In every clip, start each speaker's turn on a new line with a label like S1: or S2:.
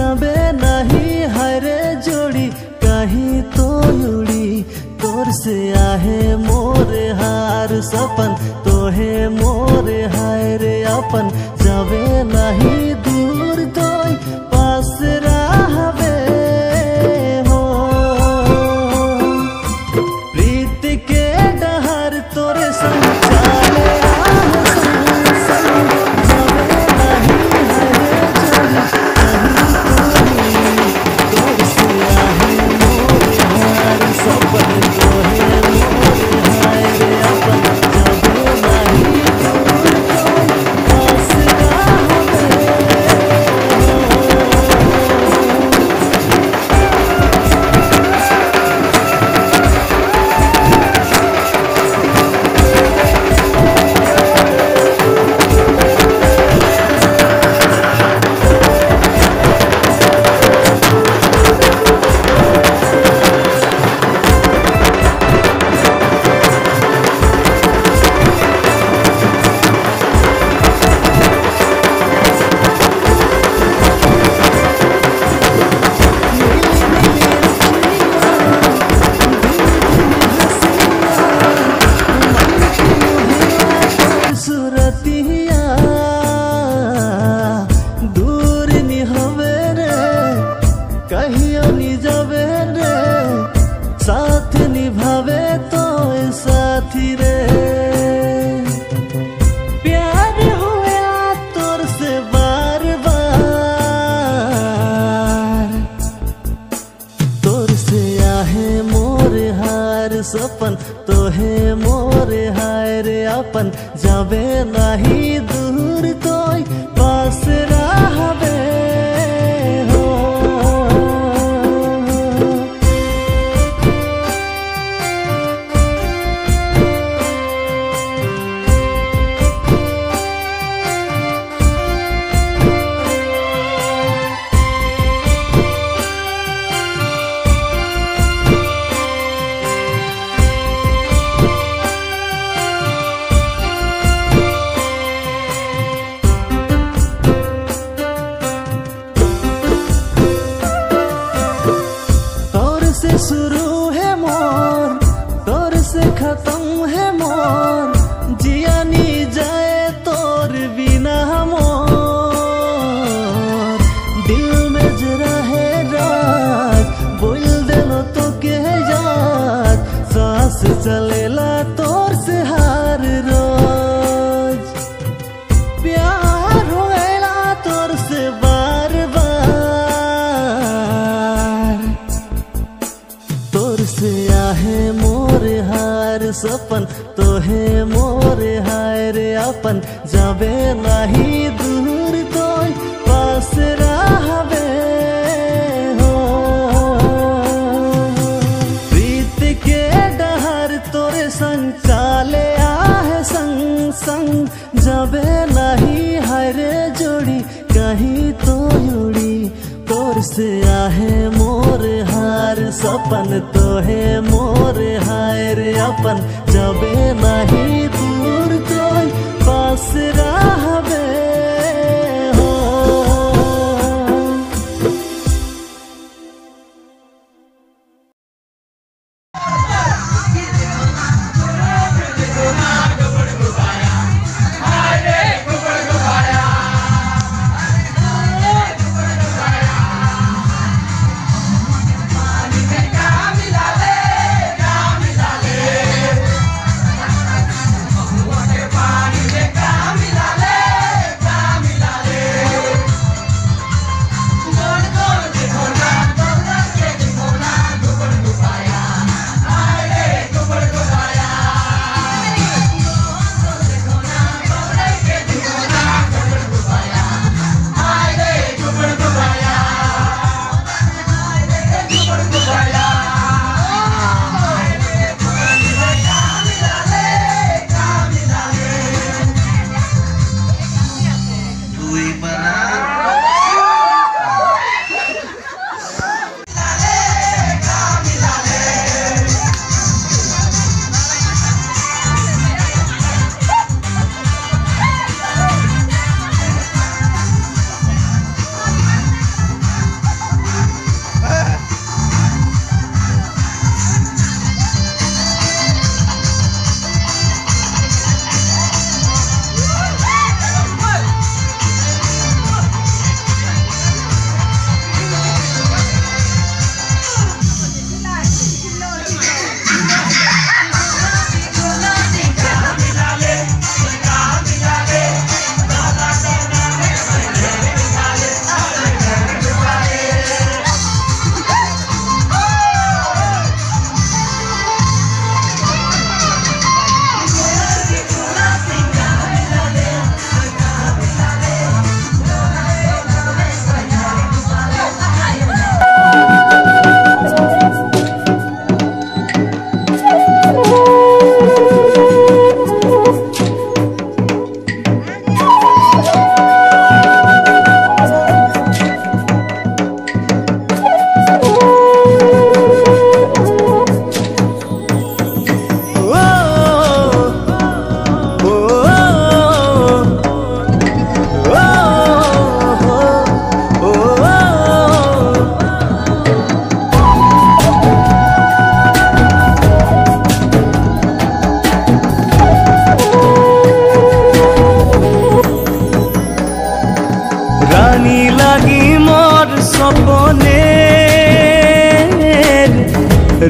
S1: जाबे नहीं, हरे जोड़ी कहीं तो उड़ी तोर से आहे मोर हार सपन, तोहे मोर हाय अपन। जाबे नहीं सुरतिया दूर नि रे कहियो नि रे, साथ निभावे तो साथी रे। प्यार हुआ तोर से बार बार तोर से आहे मोरे हार सपन, तोहे मोरे हाय रे अपन जावे नहीं दूर तोय चलेला तोर से हार रोज। प्यार होएला तोर से बार बार। तोर से आहे मोरे हार सपन, तोहे मोरे हाय रे अपन जावे नहीं हंसिया है मोर हार, सपन तो है मोर हार अपन जबे नहीं दूर कोई पास
S2: रहा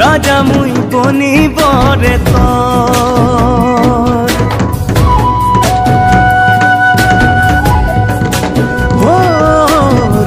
S3: রাজা মুই বনি বরে তোর।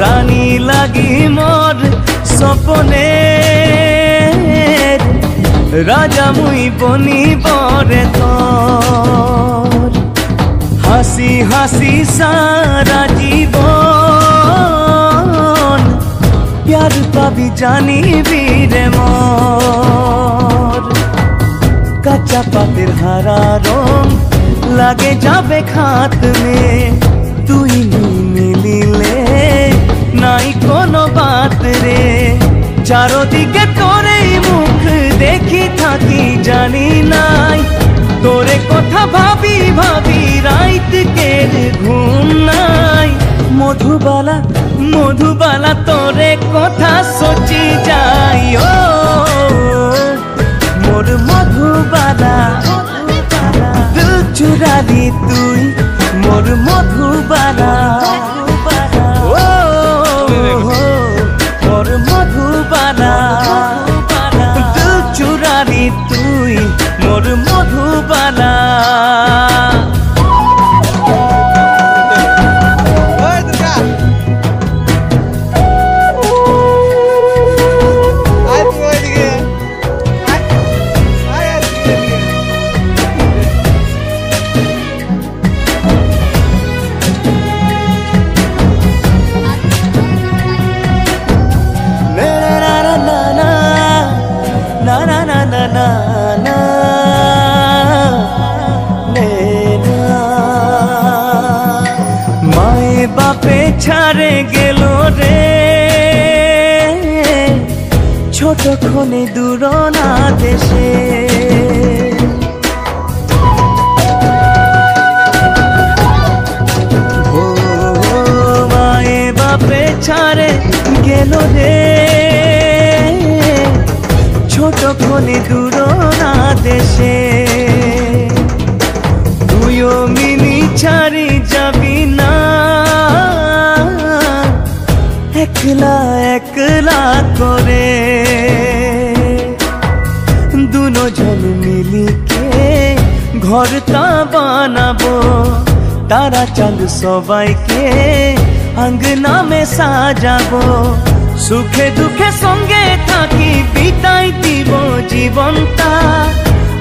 S3: রানী লাগি মোর সপনে রাজা মুই বনি বরে তোর। হাসি হাসি সারা প্যার পাবি জানিবি রে কাঁচা পাতের হারা রং লাগে যাবে খাত মে তুই মিলিলে নাই কোনো বাত রে চারোদিকে তোরেই মুখ দেখি থাকি জানি নাই তোরে কথা ভাবি ভাবি রাইত কে ঘুম নাই মধুবালা মধুবালা তোরে কথা সচি যাই ও মোর মধুবালা দিল চুরালি তুই। ছাড়ে গেল রে। ছোট খনে দূর না দেশে বাপে ছাড়ে গেল রে। ছোট খনে দূর না দেশে একলা একলা করে। দুজন মিলিকে ঘরটা বানাবো। তারা চাঁদ সবাইকে আঙ্গনা মে সাজাবো। সুখে দুঃখে সঙ্গে থাকি বিতাই দিব জীবনটা।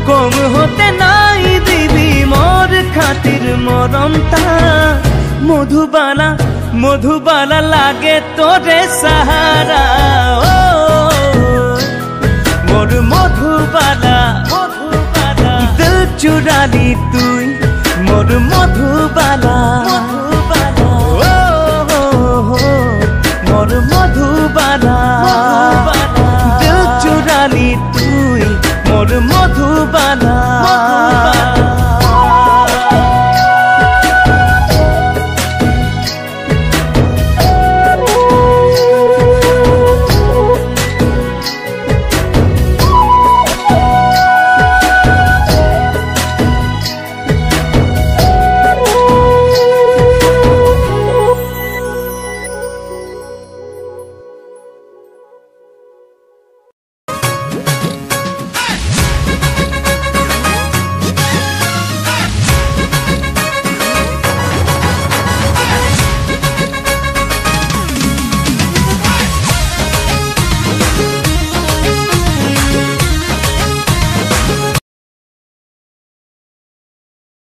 S3: কম হতে নাই দিবি মোর খাতির মরমটা মধুবালা মধুবালা লাগে তোরে সাহারা ও। মোর মধুবালা মধুবালা। দিল চুরালি তুই মোর মধু